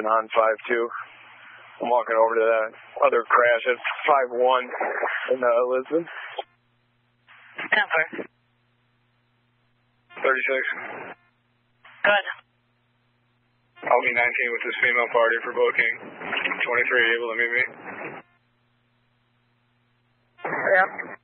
Lisbon on 5-2. I'm walking over to that other crash at 5-1 in uh, Lisbon. Number. 36. Good. I'll be 19 with this female party for booking. 23 able to meet me. Yep.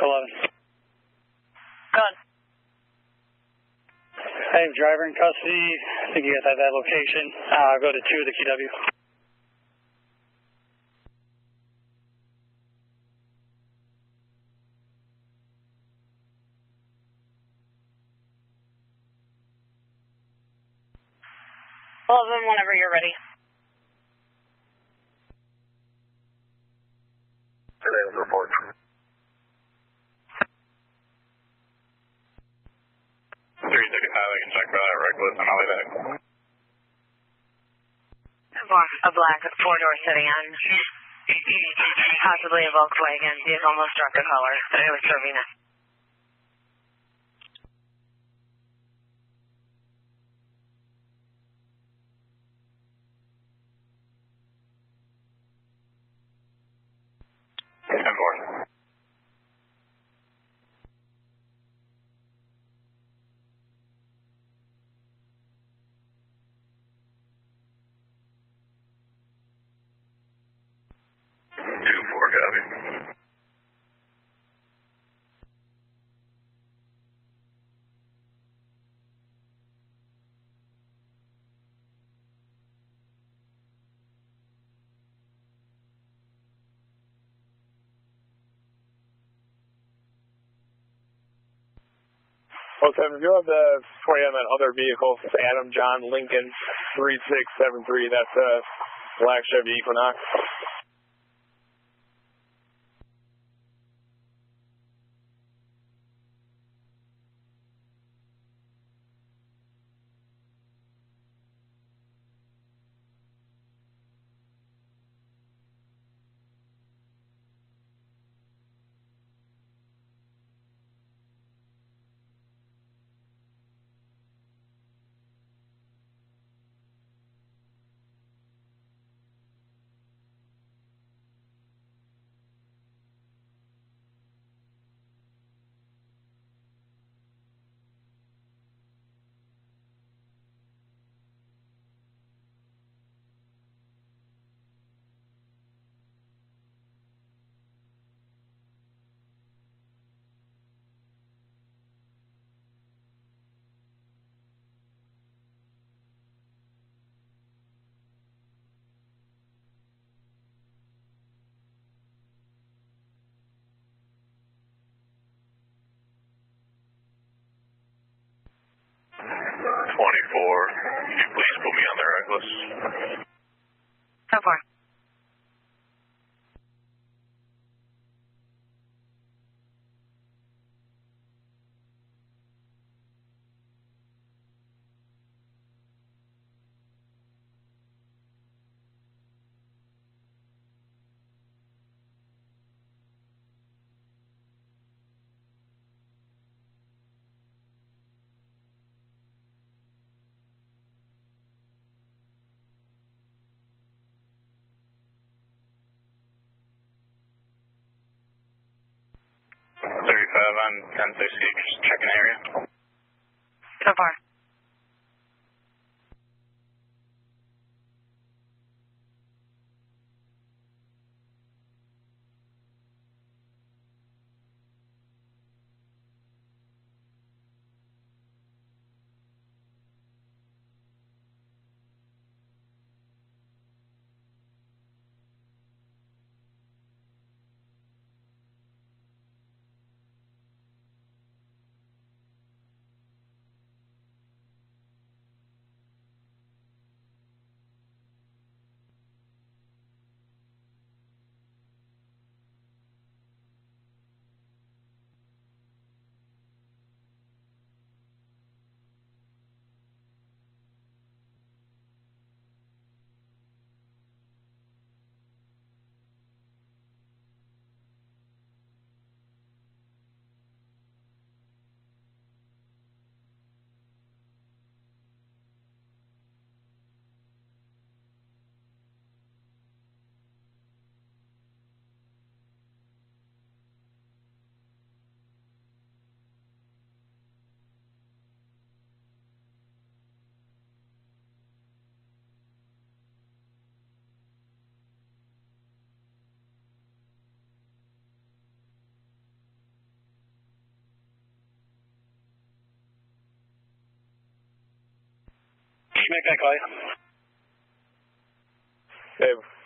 Hey. Eleven. Good. Hey, driver in custody. I think you guys have that location. Uh, go to two of the QW. Eleven, whenever you're ready. Today's report. Three thirty-five. I can check for that reckless and I'll be back. A black four-door sedan. Possibly a Volkswagen. Vehicle almost struck a color. It was serving it. Ten four. Oh, seven, you have the 20 on that other vehicles, Adam John Lincoln 3673. That's a black Chevy Equinox. Twenty-four. Can you please put me on the reckless? So far. Thirty-five um, on ten sixty. Just checking area. So far. Make that call. Okay.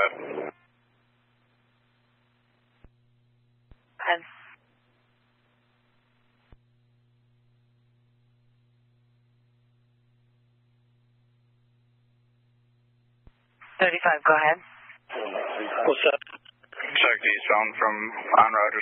Thirty-five. Ten. Thirty-five, go ahead. What's up? Check eastbound from on Rogers